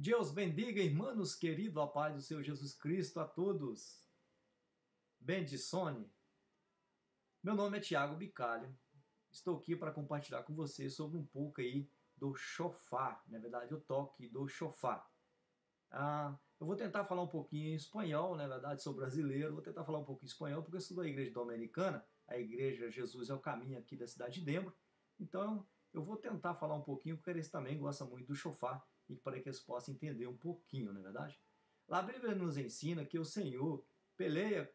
Deus bendiga, irmãos querido, a paz do Senhor Jesus Cristo a todos. Bendissone. Meu nome é Tiago Bicalho. Estou aqui para compartilhar com vocês sobre um pouco aí do chofar, na verdade, o toque do chofar. Ah, eu vou tentar falar um pouquinho em espanhol, na verdade, sou brasileiro, vou tentar falar um pouco em espanhol porque eu sou da igreja dominicana, a igreja Jesus é o caminho aqui da cidade de Dembro. Então, eu vou tentar falar um pouquinho, porque eles também gostam muito do chofar e para que eles possam entender um pouquinho, não é verdade? Lá a Bíblia nos ensina que o Senhor peleia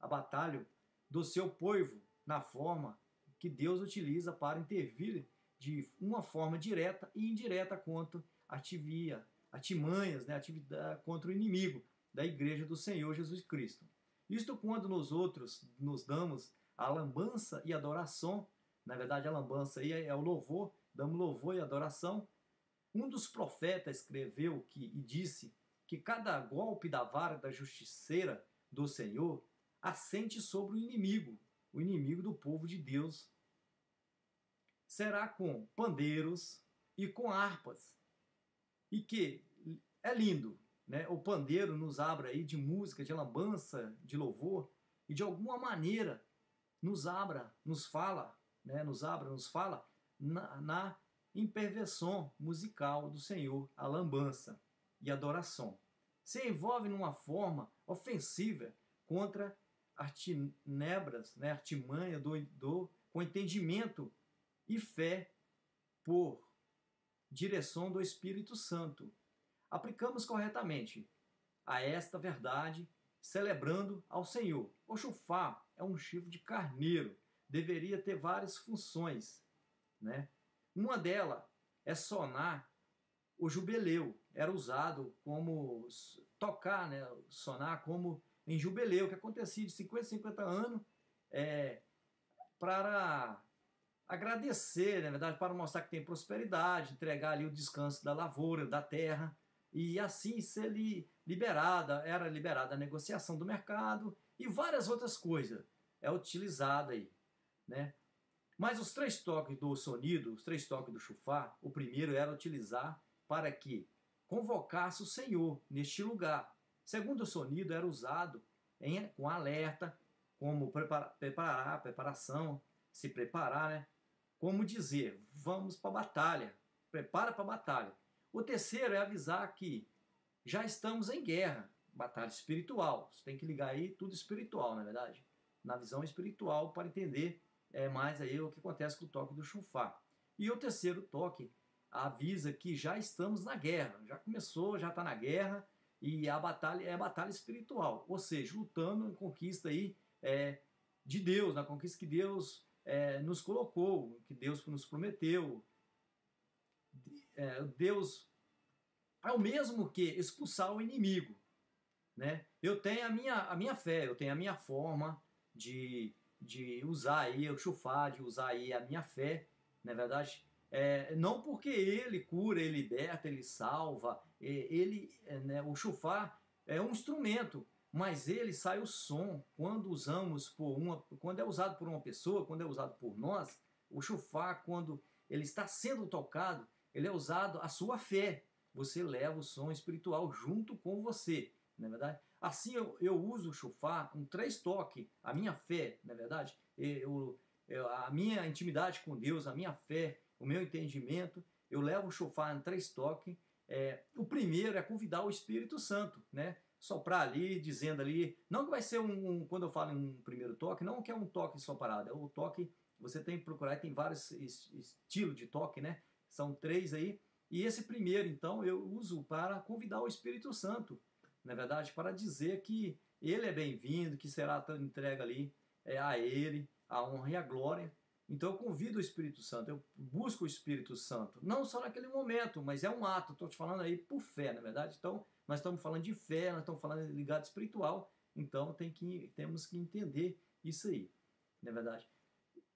a batalha do seu povo na forma que Deus utiliza para intervir de uma forma direta e indireta contra ativia, atimanhas, né, atividade contra o inimigo da igreja do Senhor Jesus Cristo. Isto quando nós outros nos damos a lambança e adoração, na verdade a lambança aí é o louvor, damos louvor e adoração um dos profetas escreveu que, e disse que cada golpe da vara da justiceira do Senhor assente sobre o inimigo, o inimigo do povo de Deus. Será com pandeiros e com harpas. E que é lindo, né? O pandeiro nos abre aí de música, de lambança, de louvor e de alguma maneira nos abra, nos fala, né? Nos abra, nos fala na, na imperversão musical do Senhor, a lambança e adoração. Se envolve numa forma ofensiva contra artinebras, né, artimanha do, do, com entendimento e fé por direção do Espírito Santo. Aplicamos corretamente a esta verdade, celebrando ao Senhor. O chufá é um chifre de carneiro, deveria ter várias funções, né? Uma delas é sonar o jubileu. Era usado como tocar, né, sonar como em jubileu, que acontecia de 50 50 anos, é, para agradecer, na verdade, para mostrar que tem prosperidade, entregar ali o descanso da lavoura, da terra, e assim ser li, liberada, era liberada a negociação do mercado e várias outras coisas é utilizada aí, né? Mas os três toques do sonido, os três toques do chufá, o primeiro era utilizar para que convocasse o Senhor neste lugar. Segundo o sonido era usado em, com alerta, como preparar, preparação, se preparar, né? Como dizer, vamos para a batalha, prepara para a batalha. O terceiro é avisar que já estamos em guerra, batalha espiritual. Você tem que ligar aí tudo espiritual, na é verdade, na visão espiritual para entender é mais aí o que acontece com o toque do chufar. E o terceiro toque avisa que já estamos na guerra, já começou, já está na guerra e a batalha é a batalha espiritual, ou seja, lutando em conquista aí é, de Deus, na conquista que Deus é, nos colocou, que Deus nos prometeu. É, Deus é o mesmo que expulsar o inimigo. Né? Eu tenho a minha, a minha fé, eu tenho a minha forma de de usar aí o chufar, de usar aí a minha fé, na é verdade, é, não porque ele cura, ele liberta, ele salva, ele, é, né, o chufar é um instrumento, mas ele sai o som quando usamos por uma, quando é usado por uma pessoa, quando é usado por nós, o chufar quando ele está sendo tocado, ele é usado a sua fé. Você leva o som espiritual junto com você, não é verdade? Assim eu, eu uso o chofar com três toques, a minha fé, na é verdade, eu, eu, a minha intimidade com Deus, a minha fé, o meu entendimento, eu levo o chofar em três toques. É, o primeiro é convidar o Espírito Santo, né? Soprar ali, dizendo ali, não que vai ser um, um quando eu falo em um primeiro toque, não que é um toque só parado, é o toque, você tem que procurar, tem vários estilos de toque, né? São três aí, e esse primeiro, então, eu uso para convidar o Espírito Santo, na verdade, para dizer que ele é bem-vindo, que será entregue ali é, a ele a honra e a glória. Então eu convido o Espírito Santo, eu busco o Espírito Santo, não só naquele momento, mas é um ato, estou te falando aí por fé, na verdade. Então, nós estamos falando de fé, nós estamos falando de ligado espiritual, então tem que, temos que entender isso aí, na verdade.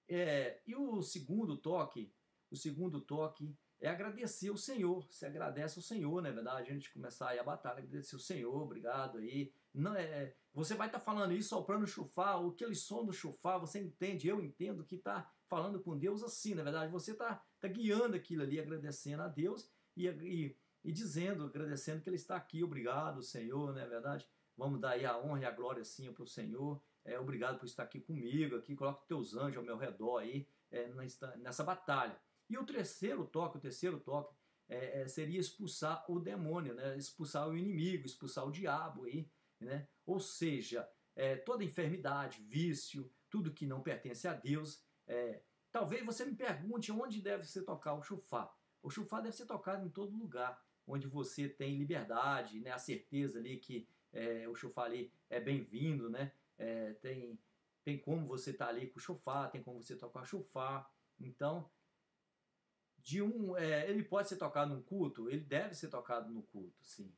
É, e o segundo toque, o segundo toque é agradecer o Senhor. Se agradece ao Senhor, não é verdade? A gente começar aí a batalha, agradecer o Senhor, obrigado aí. Não é, você vai estar tá falando isso, soprando o chufar, aquele som do chufar, você entende, eu entendo que está falando com Deus assim, na verdade. Você está tá guiando aquilo ali, agradecendo a Deus e, e, e dizendo, agradecendo que ele está aqui, obrigado, Senhor, não é verdade? Vamos dar aí a honra e a glória sim para o Senhor. É, obrigado por estar aqui comigo, aqui, coloca os teus anjos ao meu redor aí, é, nessa batalha. E o terceiro toque, o terceiro toque, é, é, seria expulsar o demônio, né? expulsar o inimigo, expulsar o diabo aí, né? Ou seja, é, toda enfermidade, vício, tudo que não pertence a Deus. É, talvez você me pergunte onde deve ser tocar o chufá. O chufá deve ser tocado em todo lugar, onde você tem liberdade, né? A certeza ali que é, o chufá ali é bem-vindo, né? É, tem tem como você estar tá ali com o chofá, tem como você tocar o chofá. Então, de um, é, ele pode ser tocado num culto, ele deve ser tocado no culto, sim.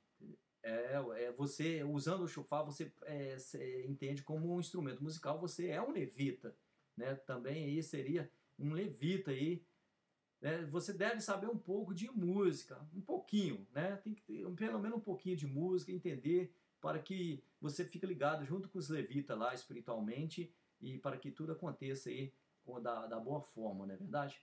É, é você usando o chofá, você, é, entende como um instrumento musical, você é um levita, né? Também aí seria um levita aí. Né? Você deve saber um pouco de música, um pouquinho, né? Tem que ter pelo menos um pouquinho de música, entender para que você fique ligado junto com os levitas lá espiritualmente e para que tudo aconteça aí da, da boa forma, não é verdade?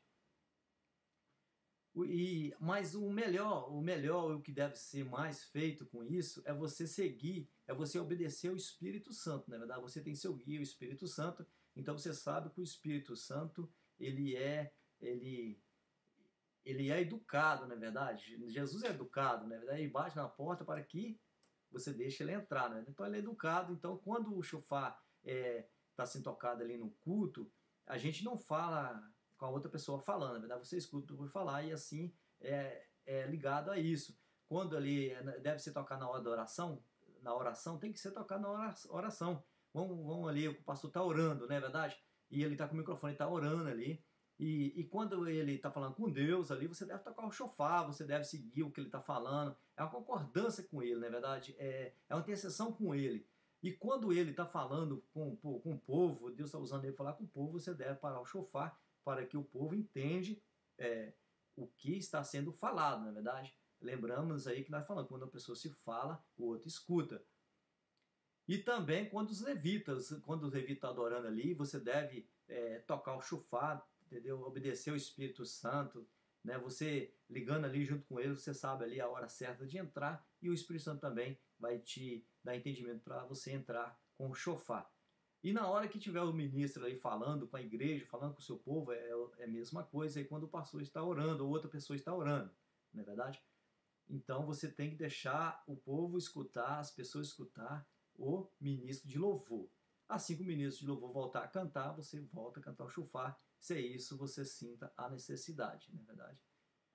E, mas o melhor, o melhor, o que deve ser mais feito com isso é você seguir, é você obedecer ao Espírito Santo, na verdade. Você tem seu guia, o Espírito Santo. Então você sabe que o Espírito Santo ele é, ele, ele é educado, na verdade. Jesus é educado, na verdade. Ele bate na porta para que você deixe ele entrar, né? Então ele é educado. Então quando o chofar está é, sendo tocado ali no culto, a gente não fala com a outra pessoa falando, na verdade você escuta o falar e assim é, é ligado a isso. Quando ali é, deve ser tocar na hora da oração, na oração tem que ser tocar na oração. Vamos, vamos ali, o pastor está orando, não é verdade? E ele está com o microfone, está orando ali. E, e, quando ele está falando com Deus ali, você deve tocar o chofar, você deve seguir o que ele está falando. É uma concordância com ele, não é verdade? É, é uma intercessão com ele. E quando ele está falando com, com o povo, Deus está usando ele para falar com o povo, você deve parar o chofar para que o povo entende é, o que está sendo falado, na é verdade. Lembramos aí que nós falamos, quando a pessoa se fala, o outro escuta. E também quando os levitas, quando os levitas estão adorando ali, você deve é, tocar o chufá, entendeu? Obedecer o Espírito Santo, né? Você ligando ali junto com ele, você sabe ali a hora certa de entrar e o Espírito Santo também vai te dar entendimento para você entrar com o chofá. E na hora que tiver o ministro aí falando com a igreja, falando com o seu povo, é, é a mesma coisa aí quando o pastor está orando ou outra pessoa está orando, não é verdade? Então você tem que deixar o povo escutar, as pessoas escutar o ministro de louvor. Assim que o ministro de louvor voltar a cantar, você volta a cantar o chufar. Se é isso, você sinta a necessidade, não é verdade?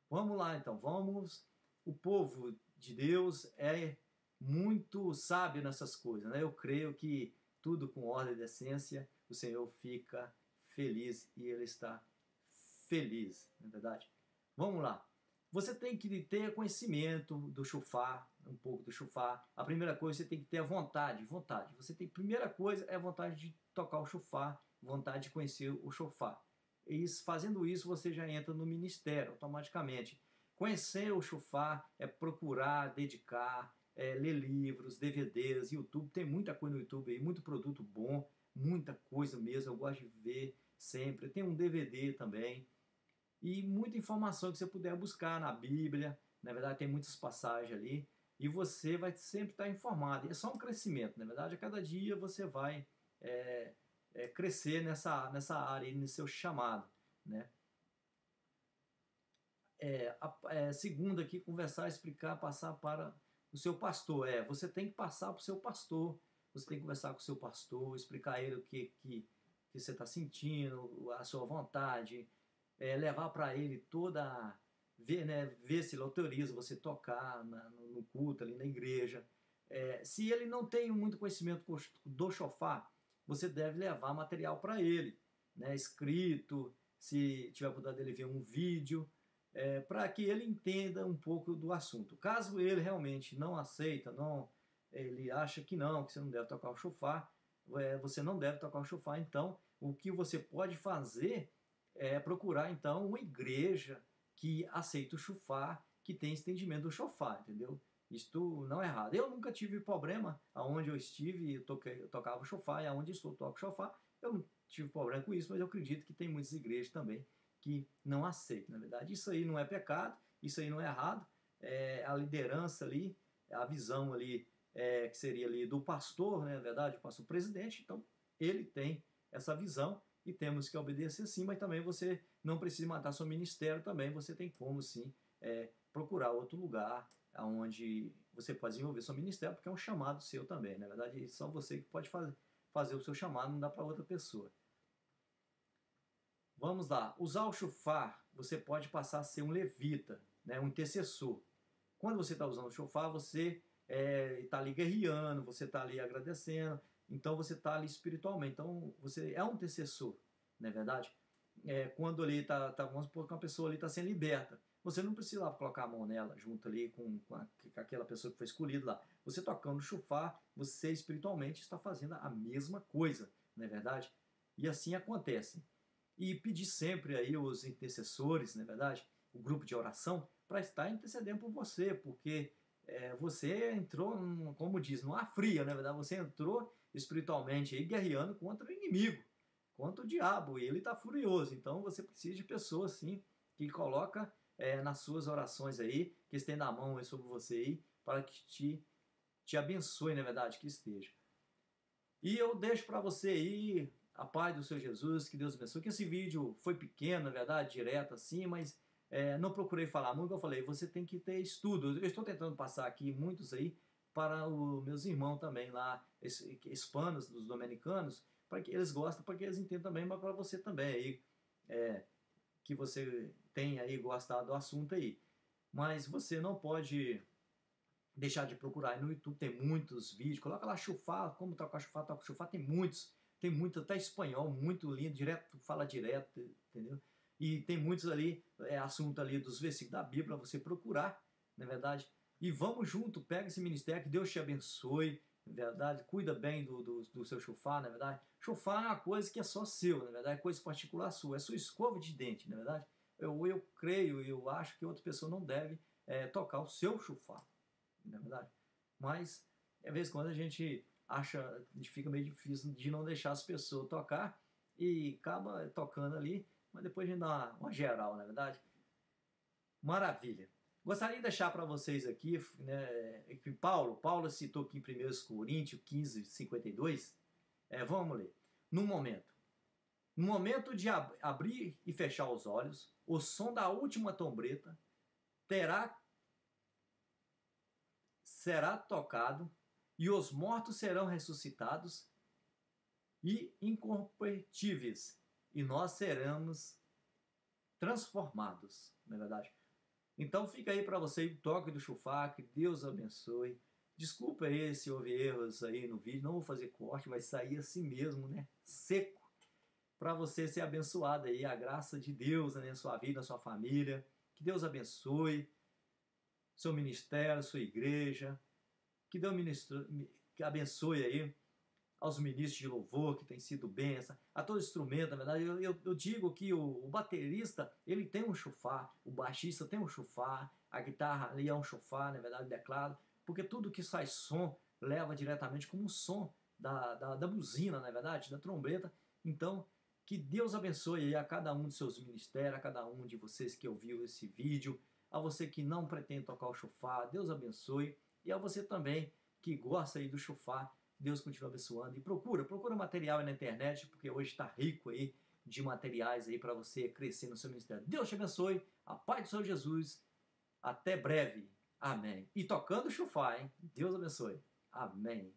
Vamos lá então, vamos. O povo de Deus é muito sábio nessas coisas, né? Eu creio que tudo com ordem e decência, o Senhor fica feliz e Ele está feliz, não é verdade? Vamos lá. Você tem que ter conhecimento do chufar, um pouco do chufar. A primeira coisa, você tem que ter a vontade, vontade. Você tem, primeira coisa é a vontade de tocar o chufar, vontade de conhecer o chufar. E fazendo isso, você já entra no ministério automaticamente. Conhecer o chufar é procurar, dedicar, é, ler livros, DVDs, YouTube, tem muita coisa no YouTube aí, muito produto bom, muita coisa mesmo, eu gosto de ver sempre. Tem um DVD também e muita informação que você puder buscar na Bíblia, na verdade tem muitas passagens ali e você vai sempre estar informado. E é só um crescimento, na verdade, a cada dia você vai é, é, crescer nessa, nessa área, nesse seu chamado, né? É, a, é, segunda aqui, conversar, explicar, passar para o seu pastor. É, você tem que passar para o seu pastor, você tem que conversar com o seu pastor, explicar a ele o que, que, que você está sentindo, a sua vontade, é, levar para ele toda. Ver, né, ver se ele autoriza você tocar na, no culto ali na igreja. É, se ele não tem muito conhecimento do chofar, você deve levar material para ele, né, escrito, se tiver oportunidade dele ver um vídeo, é, para que ele entenda um pouco do assunto. Caso ele realmente não aceita, não, ele acha que não, que você não deve tocar o chofar, é, você não deve tocar o chofar, então o que você pode fazer é procurar então uma igreja que aceita o chofar, que tem entendimento do chofar, entendeu? Isto não é errado. Eu nunca tive problema aonde eu estive, eu, toquei, eu tocava o chofar, e aonde estou, toco o chofar. Eu não tive problema com isso, mas eu acredito que tem muitas igrejas também que não aceita, na verdade. Isso aí não é pecado, isso aí não é errado, é, a liderança ali, a visão ali, é, que seria ali do pastor, né, na verdade, o pastor presidente, então ele tem essa visão e temos que obedecer sim, mas também você não precisa matar seu ministério também, você tem como sim é, procurar outro lugar onde você pode desenvolver seu ministério, porque é um chamado seu também, na verdade, só você que pode fazer, fazer o seu chamado, não dá para outra pessoa. Vamos lá, usar o chufar, você pode passar a ser um levita, né, um intercessor. Quando você está usando o chufar, você está é, tá ali guerreando, você está ali agradecendo, então você está ali espiritualmente. Então você é um intercessor, não é verdade? É, quando ali está, tá, vamos supor que uma pessoa ali está sendo liberta, você não precisa lá colocar a mão nela junto ali com, com, a, com aquela pessoa que foi escolhida lá. Você tocando o chufar, você espiritualmente está fazendo a mesma coisa, não é verdade? E assim acontece. E pedir sempre aí os intercessores, não é verdade? O grupo de oração, para estar intercedendo por você, porque é, você entrou, como diz, numa fria, na verdade, você entrou espiritualmente aí guerreando contra o inimigo, contra o diabo, e ele está furioso. Então você precisa de pessoas assim que coloca é, nas suas orações aí, que estenda a mão sobre você aí, para que te, te abençoe, na verdade, que esteja. E eu deixo para você aí a paz do Senhor Jesus, que Deus abençoe. Que esse vídeo foi pequeno, na verdade, direto assim, mas é, não procurei falar muito, eu falei, você tem que ter estudo. Eu estou tentando passar aqui muitos aí para os meus irmãos também lá, hispanos, dos dominicanos, para que eles gostem, para que eles entendam também, mas para você também aí, é, que você tenha aí gostado do assunto aí. Mas você não pode deixar de procurar no YouTube, tem muitos vídeos, coloca lá chufar, como tocar chufar, toca chufar, tem muitos, tem muito, até espanhol, muito lindo, direto, fala direto, entendeu? E tem muitos ali, é assunto ali dos versículos da Bíblia para você procurar, na é verdade. E vamos junto, pega esse ministério, que Deus te abençoe, na é verdade. Cuida bem do, do, do seu chofar, na é verdade. Chofar é uma coisa que é só seu, na verdade, é coisa particular sua, é sua escova de dente, na verdade. Eu, eu creio, eu acho que outra pessoa não deve é, tocar o seu chofar, na verdade. Mas, às vezes, quando a gente acha, fica meio difícil de não deixar as pessoas tocar e acaba tocando ali mas depois a gente dá uma, uma geral, na é verdade. Maravilha. Gostaria de deixar para vocês aqui, né, que Paulo, Paulo citou aqui em 1 Coríntios 15, 52. É, vamos ler. No momento. No momento de ab abrir e fechar os olhos, o som da última trombeta terá será tocado e os mortos serão ressuscitados e incorruptíveis e nós seremos transformados, não é verdade? Então fica aí para você toque do chufá, que Deus abençoe. Desculpa aí se houve erros aí no vídeo, não vou fazer corte, vai sair assim mesmo, né? Seco. Para você ser abençoado aí, a graça de Deus né, na sua vida, na sua família. Que Deus abençoe seu ministério, sua igreja. Que Deus ministro, que abençoe aí aos ministros de louvor que tem sido benção, a todo instrumento, na verdade. Eu, eu, eu digo que o, o, baterista, ele tem um chofar, o baixista tem um chofar, a guitarra ali é um chofar, na verdade, declaro, porque tudo que sai som leva diretamente como um som da, da, da buzina, na verdade, da trombeta. Então, que Deus abençoe a cada um de seus ministérios, a cada um de vocês que ouviu esse vídeo, a você que não pretende tocar o chofar, Deus abençoe, e a você também que gosta aí do chofar, Deus continua abençoando. E procura, procura material na internet, porque hoje está rico aí de materiais aí para você crescer no seu ministério. Deus te abençoe. A paz do Senhor Jesus. Até breve. Amém. E tocando chufar, hein? Deus abençoe. Amém.